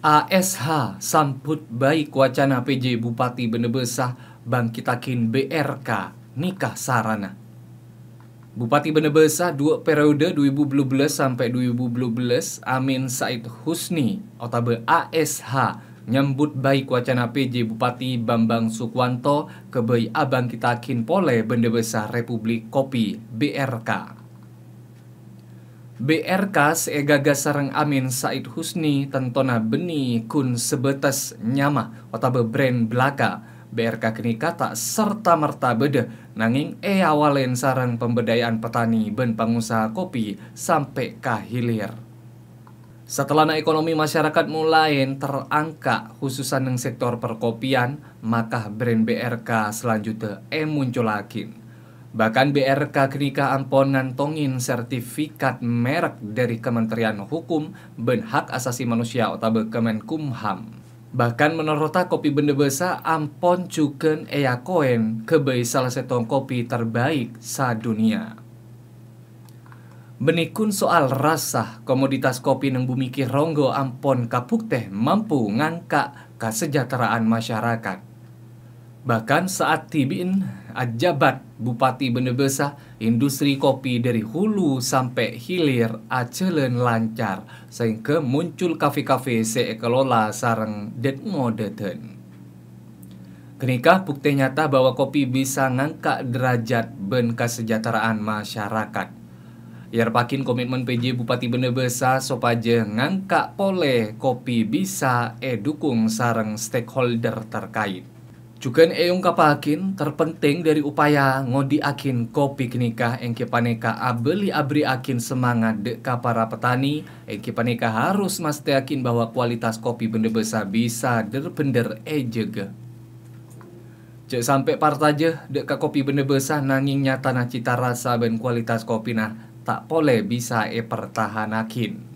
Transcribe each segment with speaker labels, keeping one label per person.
Speaker 1: ASH sambut baik wacana PJ Bupati Benebesah bangkitakin BRK nikah sarana. Bupati Benebesah dua periode 2012 sampai 2012 Amin Said Husni atau ASH nyambut baik wacana PJ Bupati Bambang Sukwanto kebei abang kitakin pole Benebesah Republik Kopi BRK. BRK seegaga sarang Amin Said Husni tentona beni kun sebetas nyama atau brand belaka BRK kini kata serta merta beda nanging e awalen sarang pemberdayaan petani ben pengusaha kopi sampai kahilir. Setelah ekonomi masyarakat mulai terangkat khususan di sektor perkopian, maka brand BRK selanjutnya e muncul lagi. Bahkan BRK kenika ampon ngantongin sertifikat merek dari Kementerian Hukum ben Hak Asasi Manusia atau Kemenkumham. Bahkan menurut kopi benda besa ampon cuken ea koen kebei salah satu kopi terbaik sa dunia. Benikun soal rasa komoditas kopi neng bumi kironggo ampon kapuk teh mampu ngangka kesejahteraan masyarakat. Bahkan saat tibin ajabat Bupati Benebesa, industri kopi dari hulu sampai hilir acelen lancar sehingga muncul kafe-kafe seekelola sarang det modern. Kenikah bukti nyata bahwa kopi bisa ngangkat derajat ben kesejahteraan masyarakat. Iar pakin komitmen PJ Bupati Benebesa sopaje ngangkat pole kopi bisa edukung sarang stakeholder terkait. Juga eung kapakin terpenting dari upaya ngodi akin kopi kenikah engke paneka abeli abri akin semangat dek para petani engke paneka harus mesti akin bahwa kualitas kopi benda besar bisa derpender e jaga. Cek sampai partaje dek ka kopi benda besar nanging nyata na cita rasa ben kualitas kopi nah tak boleh bisa e pertahanakin.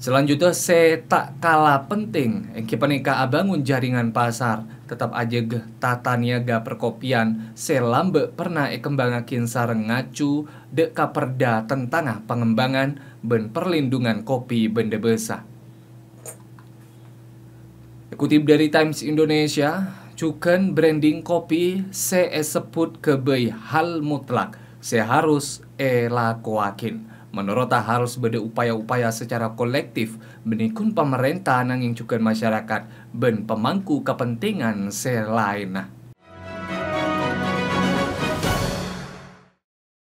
Speaker 1: Selanjutnya, se tak kalah penting, engke panika abangun jaringan pasar, tetap aja ge tata niaga perkopian, lambe pernah e kembangakin sareng ngacu, dek kaperda tentang pengembangan ben perlindungan kopi benda besa. Kutip dari Times Indonesia, cukan branding kopi se sebut kebei hal mutlak, se harus e lakuakin. Menurut harus beda upaya-upaya secara kolektif menikun pemerintah nanging juga masyarakat ben pemangku kepentingan selain.